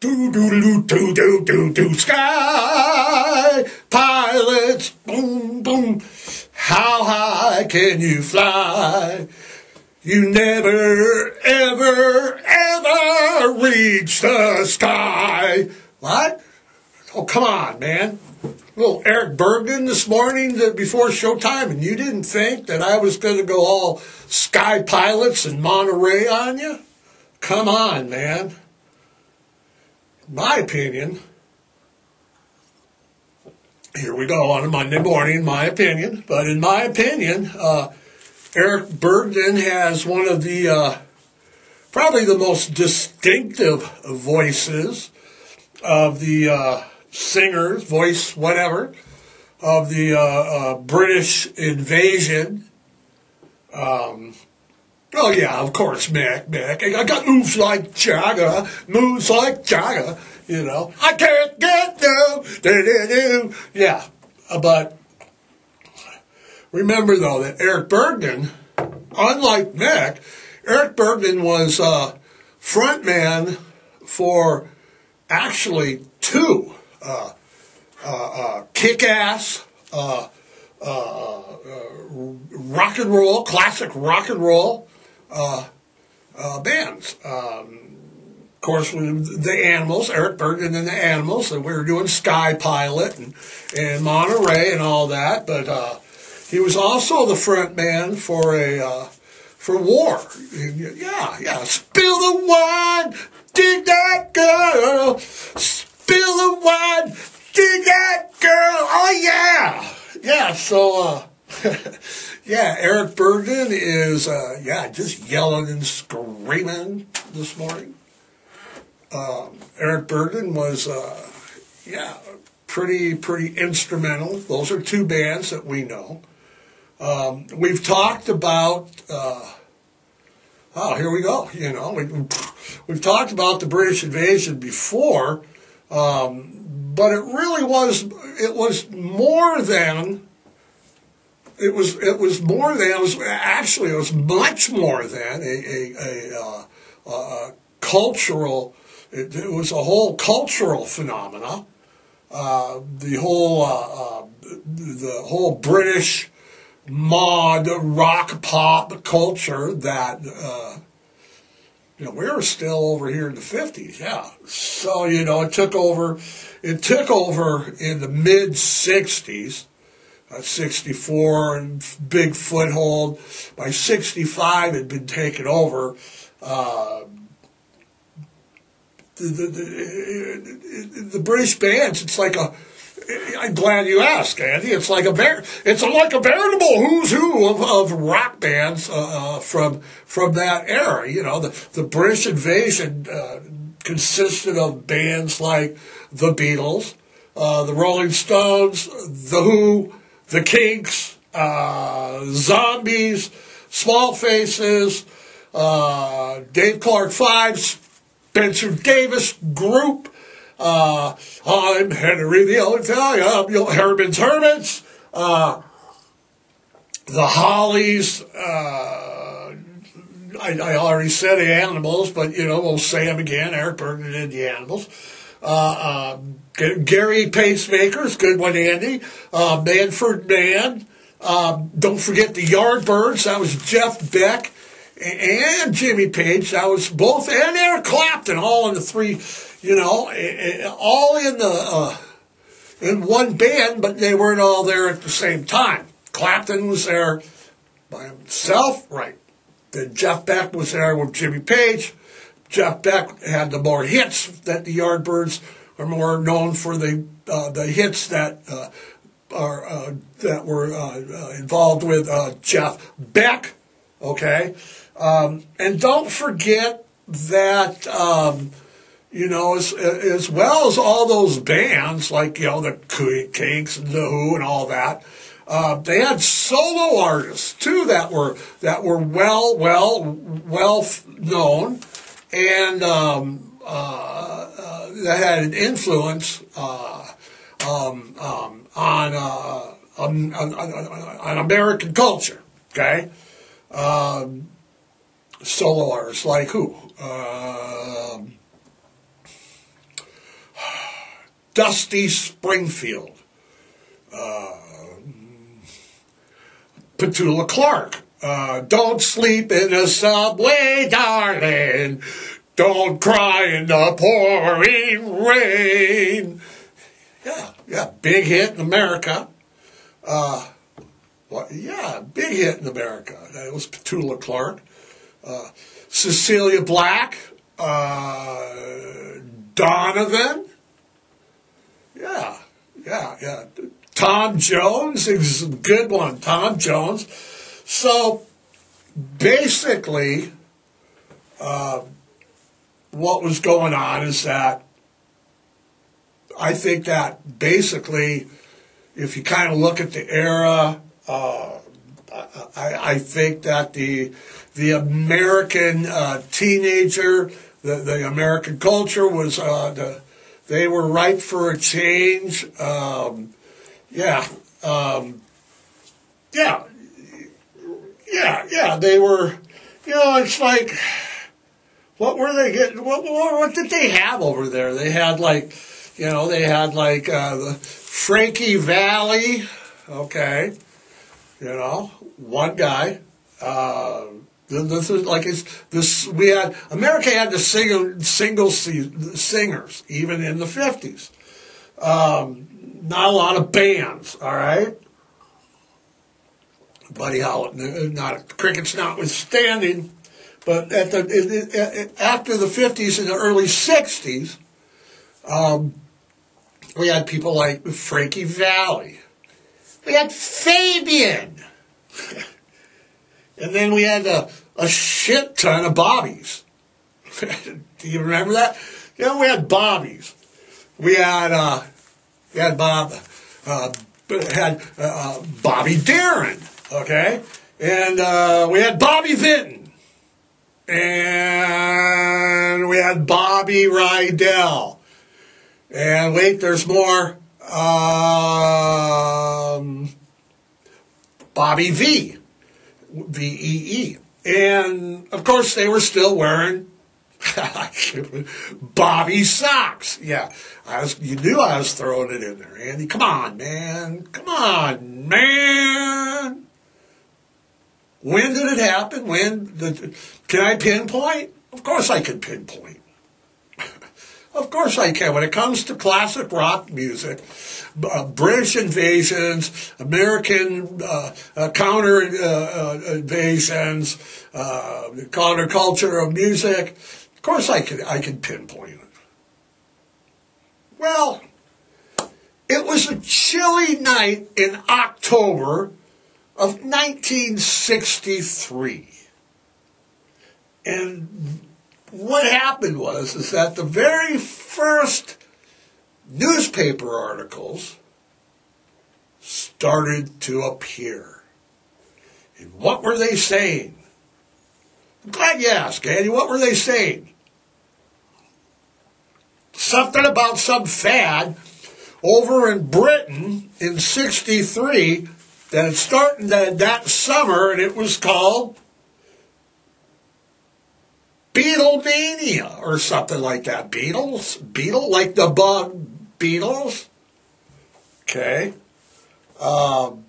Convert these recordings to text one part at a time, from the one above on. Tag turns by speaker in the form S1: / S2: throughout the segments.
S1: Do do do do do do do sky pilots boom boom how high can you fly you never ever ever reach the sky what oh come on man little Eric Burdon this morning before showtime and you didn't think that I was going to go all sky pilots and Monterey on you come on man my opinion, here we go on a Monday morning, my opinion, but in my opinion, uh, Eric Burdon has one of the uh, probably the most distinctive voices of the uh, singers, voice, whatever, of the uh, uh, British invasion. Um, Oh yeah, of course, Mick, Mick. I got moves like Jagger, moves like Jagger. You know, I can't get them. Yeah, uh, but remember though that Eric Burdon, unlike Mick, Eric Burdon was uh, frontman for actually two uh, uh, uh kick-ass uh, rock and roll, classic rock and roll uh, uh, bands. Um, of course, the Animals, Eric Burdon and the Animals, and we were doing Sky Pilot and, and Monterey and all that. But uh, he was also the front man for a uh, for War. Yeah, yeah. Spill the wine, dig that girl. Spill the wine, dig that girl. Oh yeah, yeah. So. Uh, yeah, Eric Burdon is, uh, yeah, just yelling and screaming this morning. Um, Eric Burdon was, uh, yeah, pretty, pretty instrumental. Those are two bands that we know. Um, we've talked about, uh, oh, here we go. You know, we, we've talked about the British invasion before, um, but it really was, it was more than it was it was more than it was actually it was much more than a a, a, uh, a cultural. It, it, was a whole cultural phenomena. Uh, the whole uh, uh the whole British mod rock pop culture that uh, you know we were still over here in the fifties, yeah. So you know it took over. It took over in the mid '60s uh, 64 and big foothold. By 65, had been taken over. Uh, the, the, the, the, British bands, it's like a. I'm glad you asked, Andy. It's like a ver- it's like a veritable who's who of, of rock bands uh, uh, from from that era. You know, the the British invasion uh, consisted of bands like the Beatles, uh, the Rolling Stones, the Who, the Kinks, uh, Zombies, Small Faces, uh, Dave Clark Five, Spencer Davis Group. Uh, I'm Henry the Italian. I'm Herman's Hermits. Uh, the Hollies. Uh, I, I, already said the Animals, but you know we'll say them again. Eric Burdon did the Animals. Uh, um, Gary Pacemakers, good one, Andy. Uh, Manfred Mann. Um, don't forget the Yardbirds. That was Jeff Beck and Jimmy Page. That was both, and Eric Clapton, all in the three, you know, all in the uh, in one band, but they weren't all there at the same time. Clapton was there by himself, right? Then Jeff Beck was there with Jimmy Page. Jeff Beck had the more hits that the Yardbirds are more known for the uh, the hits that uh, are uh, that were uh, uh, involved with uh, Jeff Beck. Okay, um, and don't forget that um, you know as as well as all those bands like you know the Kinks and the Who and all that. they had solo artists too that were that were well well well known, and um, that had an influence uh, um, um, on, uh, on, on, on, American culture. Okay, um, solo artists like who? Um, Dusty Springfield. Uh, Petula Clark. Uh, don't sleep in the subway, darling. Don't cry in the pouring rain. Yeah, yeah, big hit in America. Uh, well, yeah, big hit in America. It was Petula Clark. Uh, Cecilia Black, uh, Donovan. Yeah, yeah, yeah. Tom Jones is a good one. Tom Jones. So basically, uh, what was going on is that I think that basically, if you kind of look at the era, uh, I, I, think that the the American uh, teenager, the, the American culture was uh, the they were ripe for a change. Um, yeah, um, yeah, yeah, yeah. They were, you know, it's like, what were they getting? What, what, what did they have over there? They had like, you know, they had like uh, the Frankie Valli, Okay, you know, one guy. Uh, this is like it's this. We had America had the single single singers even in the fifties. Um, not a lot of bands. All right. Buddy Holly, not crickets notwithstanding, but at the after the fifties and the early sixties, um, we had people like Frankie Valli. We had Fabian. and then we had a, a shit ton of bobbies. Do you remember that? You know, we had bobbies. We had, uh, we had Bob, uh, had uh, uh, Bobby Darin, okay? And uh, we had Bobby Vinton. And we had Bobby Rydell. And wait, there's more. Um, Bobby V. V-E-E. And, of course, they were still wearing Bobby socks. Yeah, I was. You knew I was throwing it in there, Andy. Come on, man. Come on, man. When did it happen? When? The, can I pinpoint? Of course I can pinpoint. of course I can. When it comes to classic rock music, uh, British invasions, American uh, uh, counter uh, uh, invasions, uh, counterculture of music, of course, I can I could pinpoint it. Well, it was a chilly night in October of 1963. And what happened was is that the very first newspaper articles started to appear. And what were they saying? I'm glad you asked, Andy. What were they saying? Something about some fad over in Britain in 63 that started that, that summer, and it was called Beatlemania or something like that. Beatles? Beetle? Like the bug Beatles? Okay. Um,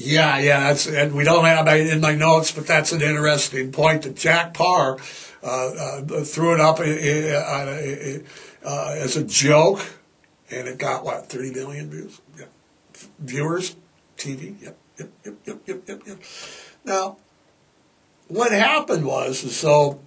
S1: yeah, yeah, that's and we don't have it in my notes, but that's an interesting point that Jack Paar uh, uh, threw it up uh, uh, uh, as a joke, and it got what thirty million views, yep. viewers, TV. Yep, yep, yep, yep, yep, yep, yep. Now, what happened was, so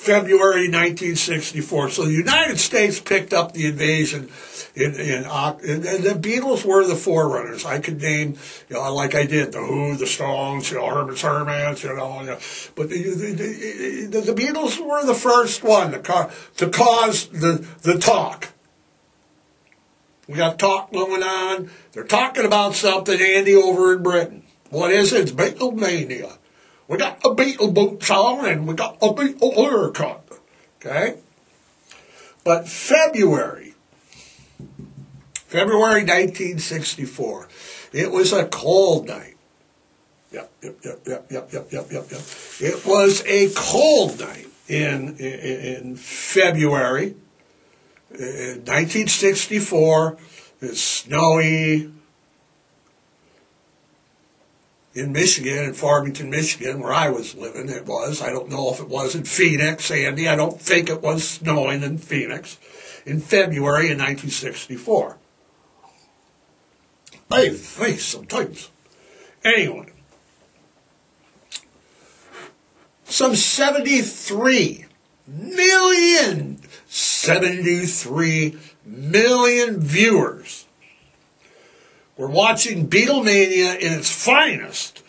S1: February 1964. So the United States picked up the invasion in, in, and the Beatles were the forerunners. I could name, you know, like I did, the Who, the Stones, you know, Herman Hermits, you know, you but the, the, the, the, Beatles were the first one to, ca- to cause the, the talk. We got talk going on. They're talking about something, Andy, over in Britain. What is it? It's Beatlemania. We got a Beatle boots on and we got a Beatle haircut. Okay? But February, February 1964, it was a cold night. Yep, yep, yep, yep, yep, yep, yep, yep, yep. It was a cold night in, in, in February Uh, 1964. It's snowy in Michigan, in Farmington, Michigan, where I was living. It was. I don't know if it was in Phoenix, Andy. I don't think it was snowing in Phoenix in February in 1964. Hey, face sometimes. Anyway, some 73 million, 73 million viewers were watching Beatlemania in its finest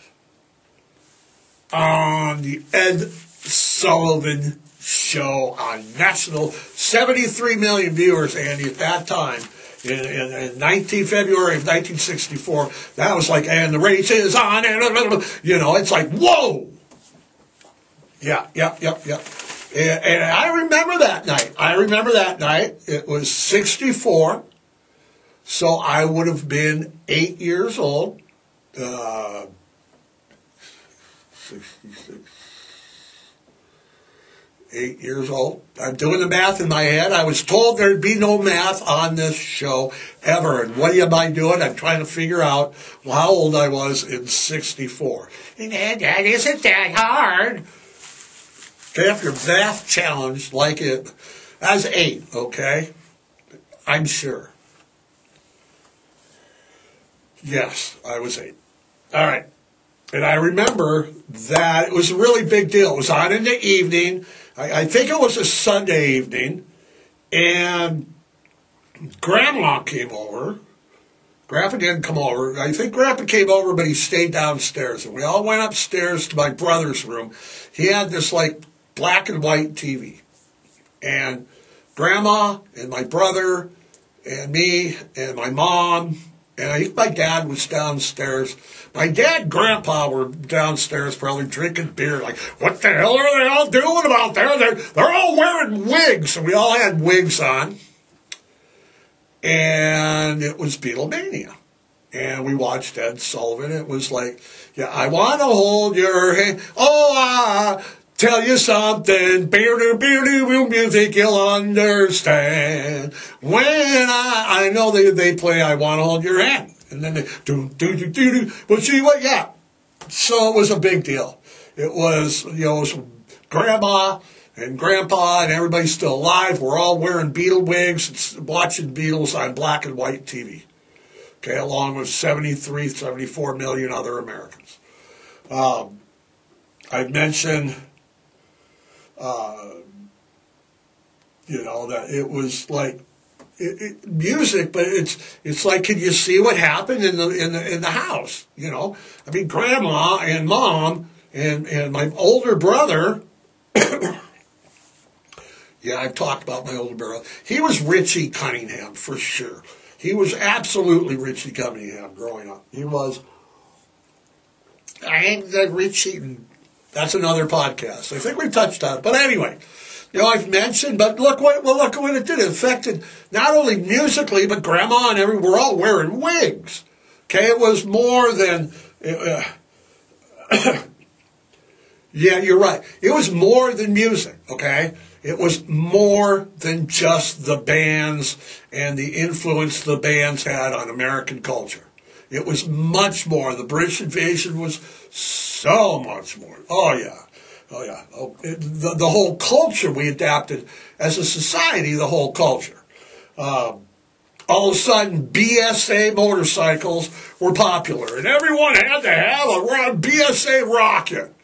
S1: on the Ed Sullivan Show on national. 73 million viewers, Andy, at that time. In, in, in 19 February of 1964, that was like, and the race is on, and you know, it's like, whoa! Yeah, yeah, yeah, yeah. And, and I remember that night. I remember that night. It was 64. So I would have been eight years old. Uh, 66. Eight years old. I'm doing the math in my head. I was told there'd be no math on this show ever. And what am I doing? I'm trying to figure out how old I was in 64. And that isn't that hard. Okay, if you're math challenged like it, as eight, okay? I'm sure. Yes, I was eight. All right. And I remember that it was a really big deal. It was on in the evening. I, I think it was a Sunday evening. And Grandma came over. Grandpa didn't come over. I think Grandpa came over, but he stayed downstairs. And we all went upstairs to my brother's room. He had this like black and white TV. And Grandma and my brother and me and my mom and I think my dad was downstairs. My dad and grandpa were downstairs probably drinking beer. Like, what the hell are they all doing about there? They're, they're all wearing wigs. And we all had wigs on. And it was Beatlemania. And we watched Ed Sullivan. It was like, yeah, I want to hold your hand. Oh, I tell you something. Beer, beer, beer, music you'll understand. When I, I know they, they play I Want to Hold Your Hand. And then they do, do, do, do, do. But see what, yeah. So it was a big deal. It was, you know, was grandma and grandpa and everybody's still alive. We're all wearing Beatle wigs and watching Beatles on black and white TV. Okay, along with 73, 74 million other Americans. Um, I mentioned uh, you know that it was like it, it, music, but it's it's like can you see what happened in the in the in the house? You know, I mean, grandma and mom and and my older brother. yeah, I've talked about my older brother. He was Richie Cunningham for sure. He was absolutely Richie Cunningham growing up. He was. I ain't the Richie that's another podcast. I think we touched on it. But anyway, you know, I've mentioned, but look what, well, look what it did. It affected not only musically, but grandma and everyone were all wearing wigs. Okay, it was more than, uh, yeah, you're right. It was more than music, okay? It was more than just the bands and the influence the bands had on American culture. It was much more. The British invasion was so much more. Oh, yeah. Oh, yeah. Oh, it, the, the whole culture we adapted as a society, the whole culture. Um, all of a sudden, BSA motorcycles were popular, and everyone had to have a BSA rocket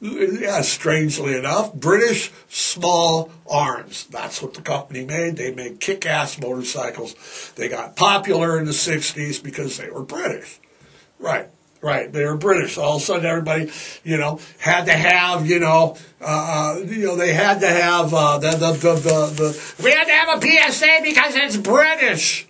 S1: yeah, strangely enough, British small arms. That's what the company made. They made kick-ass motorcycles. They got popular in the 60s because they were British. Right. Right, they were British. All of a sudden, everybody, you know, had to have, you know, uh, uh you know, they had to have uh, the, the, the, the, the. We had to have a BSA because it's British.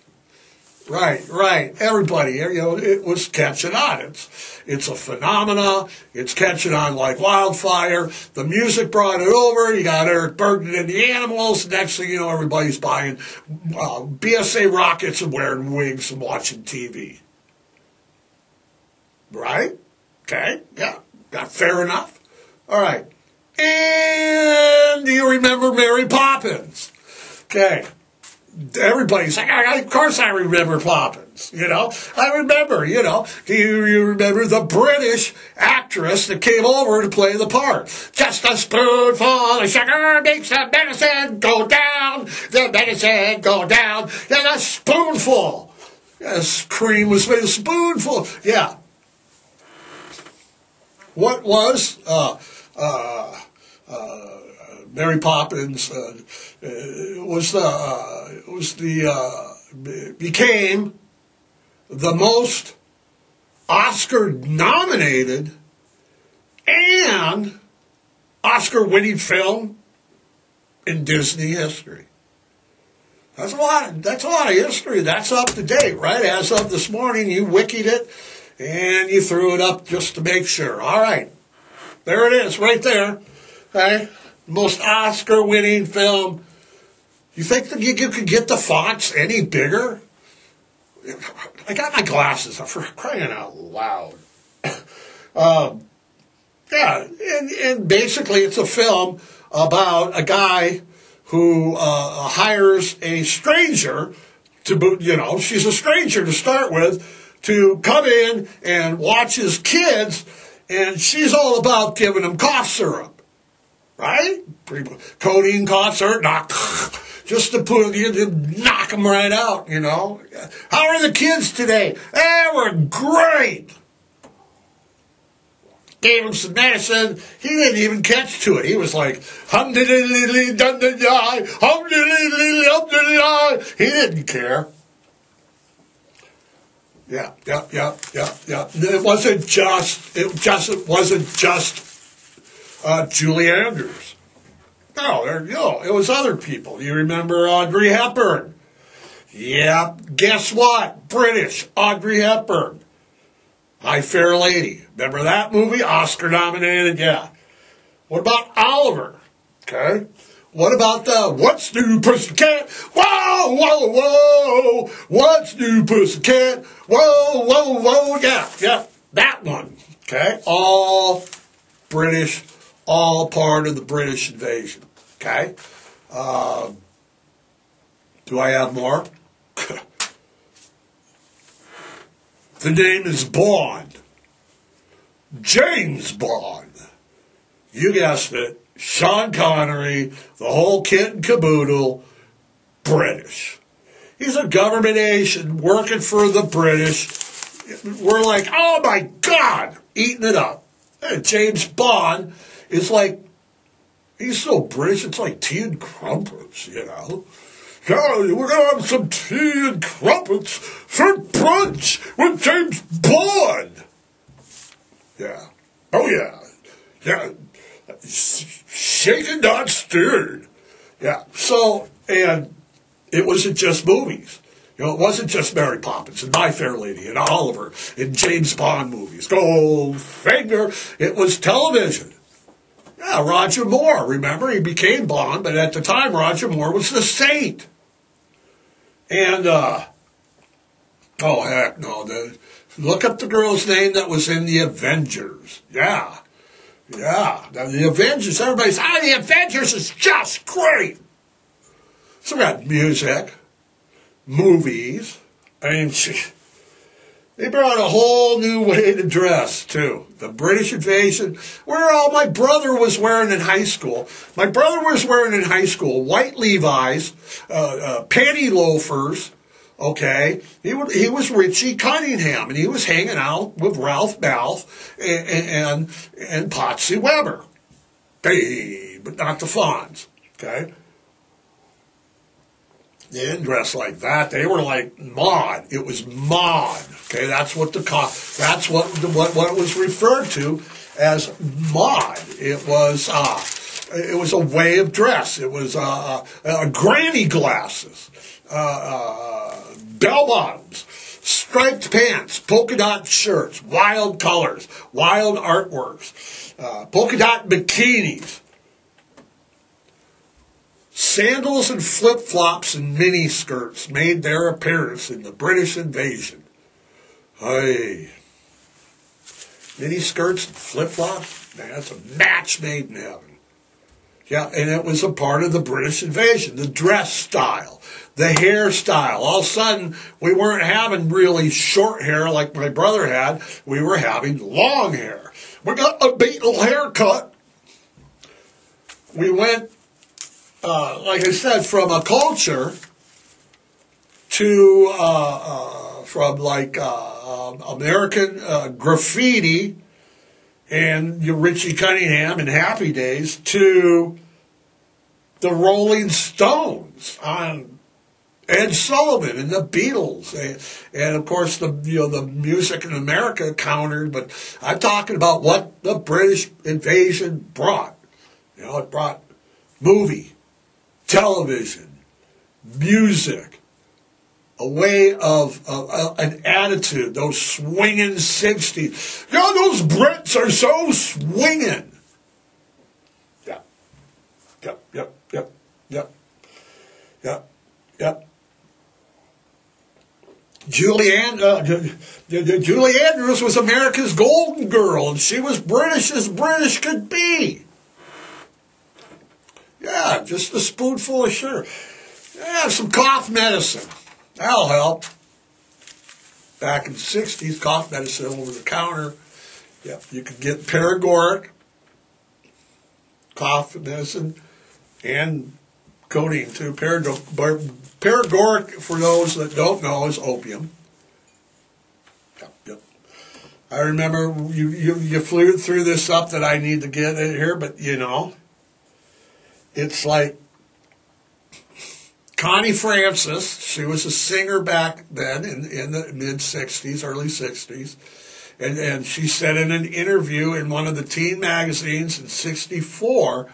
S1: Right, right. Everybody, you know, it was catching on. It's, it's a phenomena. It's catching on like wildfire. The music brought it over. You got Eric Burdon and the Animals. Next thing you know, everybody's buying uh, BSA rockets and wearing wigs and watching TV. Right? Okay. Yeah. Got fair enough. All right. And do you remember Mary Poppins? Okay. Everybody's like, I, of course I remember Poppins, you know. I remember, you know. You, you remember the British actress that came over to play the part? Just a spoonful of sugar makes the medicine go down, the medicine go down, and a spoonful. Yes, cream was made a spoonful. Yeah. What was uh, uh, uh, Mary Poppins uh, uh, was the uh, was the became the most Oscar nominated and Oscar winning film in Disney history. That's a lot. That's a lot of history. That's up to date, right? As of this morning, you wikied it and you threw it up just to make sure. All right, there it is, right there. Okay, most Oscar-winning film. You think that you could get the fonts any bigger? I got my glasses for crying out loud. um, yeah, and, and basically it's a film about a guy who uh, hires a stranger to, you know, she's a stranger to start with, to come in and watch his kids, and she's all about giving him cough syrup right? Codeine concert, knock, just to put you to knock them right out, you know. How are the kids today? They were great. Gave him some medicine. He didn't even catch to it. He was like, hum dun dun hum diddly hum diddly He didn't care. Yeah, yeah, yeah, yeah, yeah. It wasn't just. It just. It wasn't just uh, Julie Andrews. No, there, you no, it was other people. You remember Audrey Hepburn? Yeah, guess what? British Audrey Hepburn. My Fair Lady. Remember that movie? Oscar nominated, yeah. What about Oliver? Okay. What about the What's New Pussycat? Whoa, whoa, whoa! What's New Pussycat? Whoa, whoa, whoa! Yeah, yeah, that one. Okay, all British all part of the British invasion. Okay? Uh, do I have more? the name is Bond. James Bond. You guessed it. Sean Connery, the whole kit and caboodle, British. He's a government agent working for the British. We're like, oh my God, eating it up. James Bond it's like, he's so British, it's like tea and crumpets, you know? Yeah, we're to have some tea and crumpets for brunch with James Bond. Yeah. Oh, yeah. Yeah. Shaken, not stirred. Yeah. So, and it wasn't just movies. You know, it wasn't just Mary Poppins and My Fair Lady and Oliver and James Bond movies. Goldfinger. It was television. Yeah, Roger Moore. Remember, he became Bond, but at the time, Roger Moore was the Saint. And, uh, oh, heck no. The, look up the girl's name that was in the Avengers. Yeah. Yeah. The Avengers, everybody's, ah, the Avengers is just great. So we got music, movies. I mean, they brought a whole new way to dress, too. The British invasion, where all my brother was wearing in high school. My brother was wearing in high school white Levi's, uh, uh, penny loafers, okay? He, would, he was Richie Cunningham, and he was hanging out with Ralph Malph and, and, and Potsy Weber. Hey, but not the Fonz, okay? They didn't dress like that. They were like mod. It was mod. Okay, that's what the that's what what what it was referred to as mod. It was uh, it was a way of dress. It was uh, uh, uh granny glasses, uh, uh, bell bottoms, striped pants, polka dot shirts, wild colors, wild artworks, uh, polka dot bikinis. Sandals and flip flops and mini skirts made their appearance in the British invasion. Hey. Mini skirts and flip flops? Man, that's a match made in heaven. Yeah, and it was a part of the British invasion, the dress style, the hairstyle. All of a sudden, we weren't having really short hair like my brother had. We were having long hair. We got a Beatle haircut. We went, uh, like I said, from a culture to uh, uh, from like uh, um, American uh, graffiti and your Richie Cunningham and Happy Days to the Rolling Stones on Ed Sullivan and the Beatles, and, and, of course the you know the music in America countered. But I'm talking about what the British invasion brought. You know, it brought movie, television, music, a way of uh, an attitude. Those swinging '60s. You know, those Brits are so swinging. Yeah. Yep. Yep. Yep. Yep. Yep. Yep. Julianne, uh, Julie Andrews was America's golden girl, and she was British as British could be. Yeah, just a spoonful of sugar. Yeah, some cough medicine. That'll help. Back in the 60s, cough medicine over the counter. Yeah, you could get paregoric, cough medicine, and codeine too. Paregoric, for those that don't know, is opium. Yep, yep. I remember you, you, you flew through this up that I need to get in here, but you know, it's like Connie Francis, she was a singer back then in, in the mid 60s, early 60s. And, and she said in an interview in one of the teen magazines in 64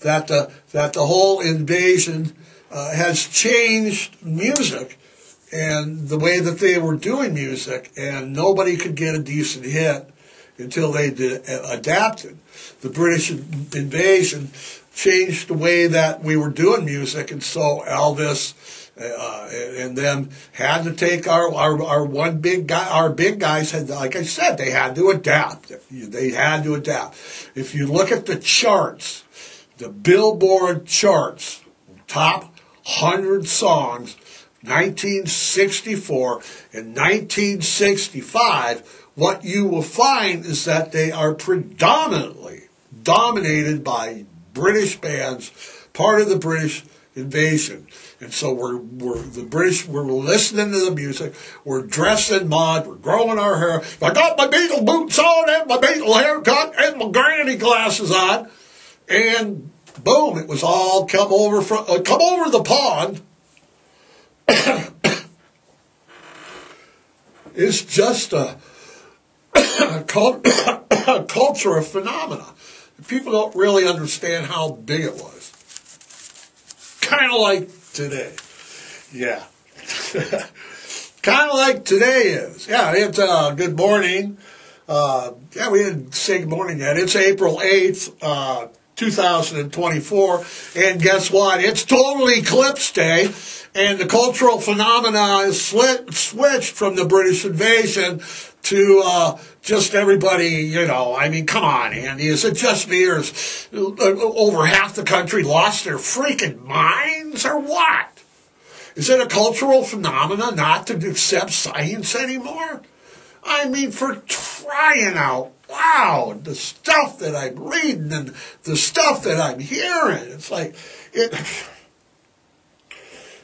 S1: that the, that the whole invasion uh, has changed music and the way that they were doing music, and nobody could get a decent hit until they did, uh, adapted. The British invasion changed the way that we were doing music, and so Elvis uh, and them had to take our, our our one big guy. Our big guys had, like I said, they had to adapt. They had to adapt. If you look at the charts, the Billboard charts, top 100 songs, 1964 and 1965, what you will find is that they are predominantly dominated by British bands, part of the British invasion. And so we're, we're the British, we're listening to the music, we're dressed in mod, we're growing our hair. I got my Beatle boots on and my Beatle haircut and my granny glasses on. And boom, it was all come over from uh, come over the pond. it's just a, a culture of phenomena. People don't really understand how big it was. Kind of like today. Yeah. kind of like today is. Yeah, it's uh, good morning. Uh, yeah, we didn't say good morning yet. It's April 8th. Uh, 2024. And guess what? It's total eclipse day. And the cultural phenomena is slit, switched from the British invasion to uh, just everybody, you know. I mean, come on, Andy. Is it just me or is uh, over half the country lost their freaking minds or what? Is it a cultural phenomenon not to accept science anymore? I mean, for trying out wow, the stuff that I'm reading and the stuff that I'm hearing. It's like, it,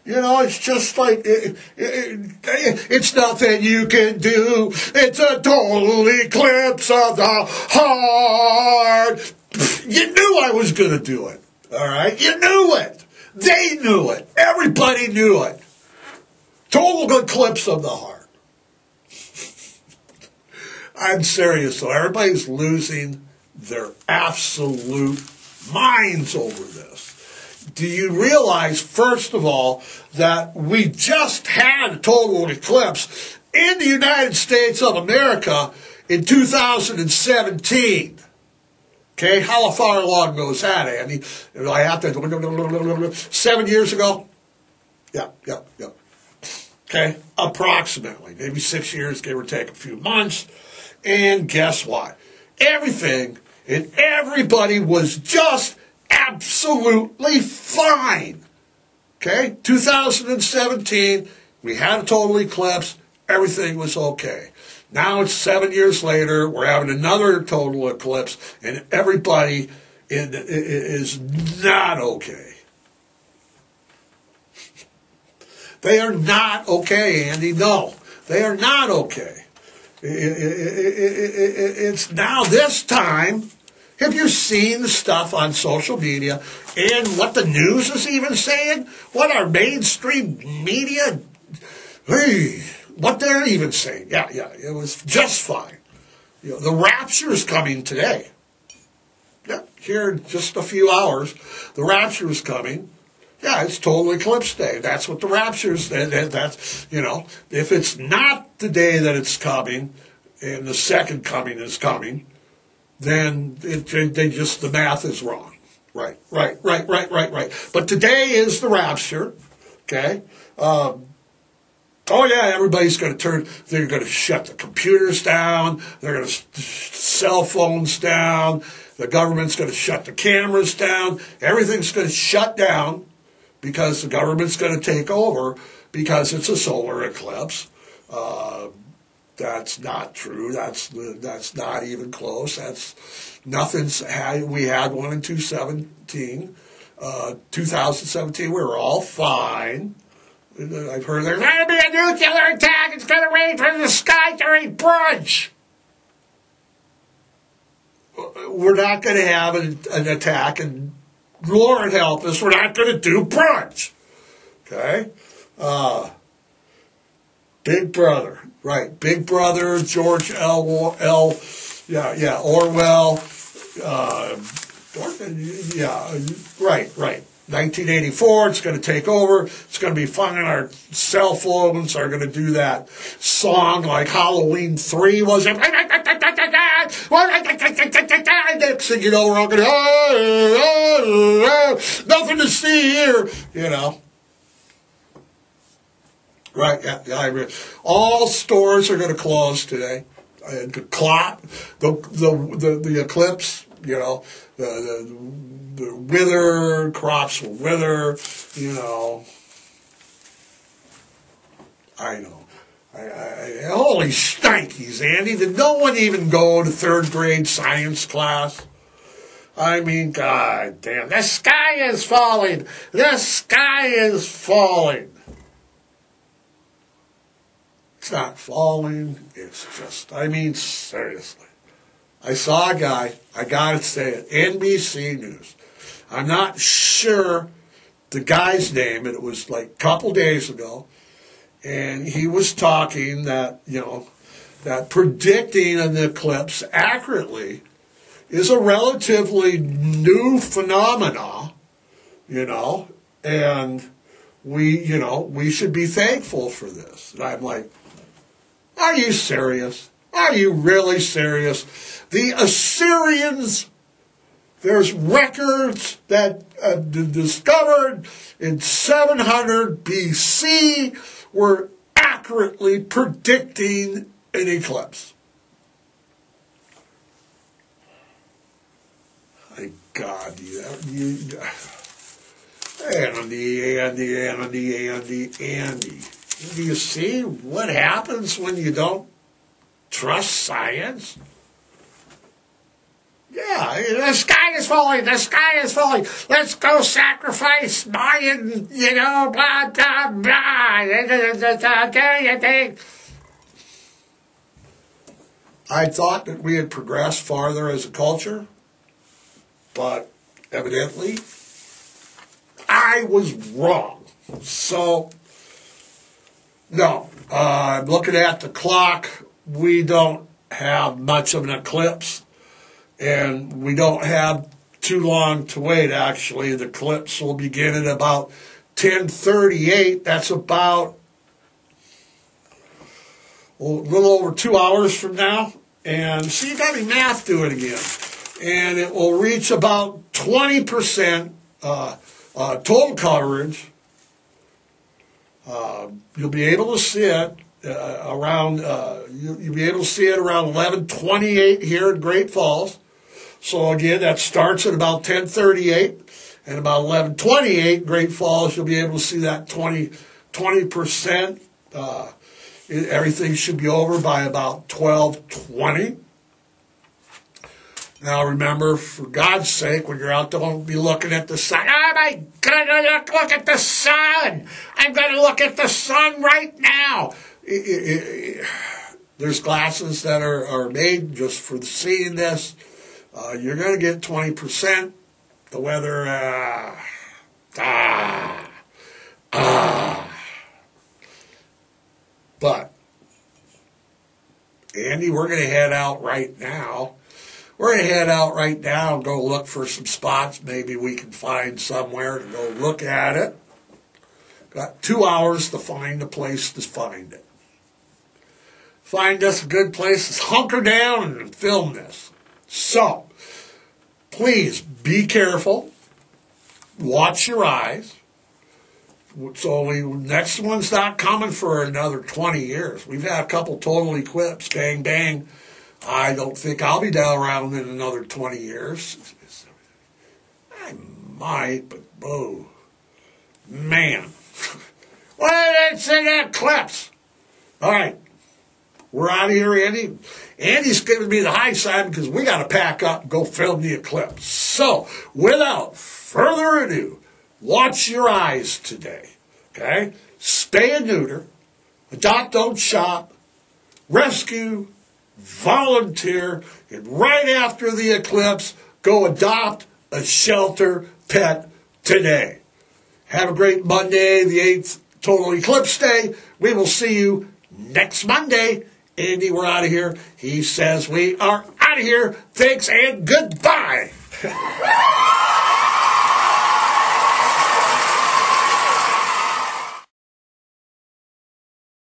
S1: you know, it's just like, it, it, it's nothing you can do. It's a total eclipse of the heart. You knew I was going to do it. All right? You knew it. They knew it. Everybody knew it. Total eclipse of the heart. I'm serious though. Everybody's losing their absolute minds over this. Do you realize, first of all, that we just had a total eclipse in the United States of America in 2017? Okay, how far along ago is that, Andy? I have to, seven years ago? Yeah, yeah, yeah. Okay, approximately, maybe six years, give or take a few months. And guess what? Everything and everybody was just absolutely fine. Okay? 2017, we had a total eclipse. Everything was okay. Now it's seven years later. We're having another total eclipse, and everybody is not okay. They are not okay, Andy. No, they are not okay. It's now this time. Have you seen the stuff on social media and what the news is even saying? What our mainstream media, hey, what they're even saying? Yeah, yeah, it was just fine. You know, the rapture is coming today. Yeah, here in just a few hours, the rapture is coming. Yeah, it's total eclipse day. That's what the rapture's. That's you know, if it's not the day that it's coming, and the second coming is coming, then it, they just the math is wrong. Right, right, right, right, right, right. But today is the rapture. Okay. Um, oh yeah, everybody's going to turn. They're going to shut the computers down. They're going to cell phones down. The government's going to shut the cameras down. Everything's going to shut down because the government's going to take over because it's a solar eclipse. Uh, that's not true. That's that's not even close. That's nothing's. We had one in 2017. Uh, 2017, we were all fine. I've heard there's going to be a nuclear attack. It's going to rain from the sky during brunch. We're not going to have an, an attack and Lord help us, we're not going to do brunch. Okay? Uh, Big Brother, right? Big Brother, George L. L. Yeah, yeah, Orwell. Uh, yeah, right, right. 1984, it's going to take over. It's going to be fun, and our cell phones are going to do that song like Halloween 3 was it? Next thing you know, we're all going to, nothing to see here, you know. Right, yeah, I agree. All stores are going to close today. And the clot, the, the, the, the eclipse, you know, the, the the wither, crops will wither, you know. I know. I, I, holy stankies, Andy. Did no one even go to third grade science class? I mean, god damn. The sky is falling. The sky is falling. It's not falling. It's just, I mean, seriously. I saw a guy, I gotta say it, NBC News. I'm not sure the guy's name, and it was like a couple days ago, and he was talking that, you know, that predicting an eclipse accurately is a relatively new phenomena, you know, and we, you know, we should be thankful for this. And I'm like, are you serious? Are you really serious? The Assyrians there's records that uh, discovered in 700 BC were accurately predicting an eclipse. My God, you, you, Andy, Andy, Andy, Andy, Andy. Do you see what happens when you don't trust science? Yeah, the sky is falling, the sky is falling. Let's go sacrifice Mayan, you know, blah, blah, blah. Think. I thought that we had progressed farther as a culture, but evidently I was wrong. So, no, uh, I'm looking at the clock. We don't have much of an eclipse and we don't have too long to wait. Actually, the eclipse will begin at about 10:38. That's about a little over two hours from now. And so you got me math doing again, and it will reach about 20% uh, uh, total coverage. Uh, you'll be able to see it uh, around. Uh, you, will be able to see it around 11:28 here in Great Falls. So again, that starts at about 1038 And about 1128 Great Falls, you'll be able to see that 20, 20%. Uh, everything should be over by about 1220. Now remember, for God's sake, when you're out, don't be looking at the sun. Oh my God, look, look at the sun. I'm going to look at the sun right now. It, it, it, there's glasses that are, are made just for seeing this. Uh, you're going to get 20%. The weather, uh, ah, ah. But, Andy, we're going to head out right now we're going to head out right now and go look for some spots. Maybe we can find somewhere to go look at it. Got two hours to find a place to find it. Find us a good place to hunker down and film this. So, please be careful. Watch your eyes. So we next one's not coming for another 20 years. We've had a couple total eclipse, bang bang I don't think I'll be down around in another 20 years. I might, but oh, man. well, it's that eclipse. All right. We're out of here, Andy. Andy's giving me the high side because we got to pack up and go film the eclipse. So, without further ado, watch your eyes today. Okay? Stay and neuter. Adopt, don't shop. Rescue, volunteer, and right after the eclipse, go adopt a shelter pet today. Have a great Monday, the 8th total eclipse day. We will see you next Monday. Andy, we're out of here. He says we are out of here. Thanks and goodbye.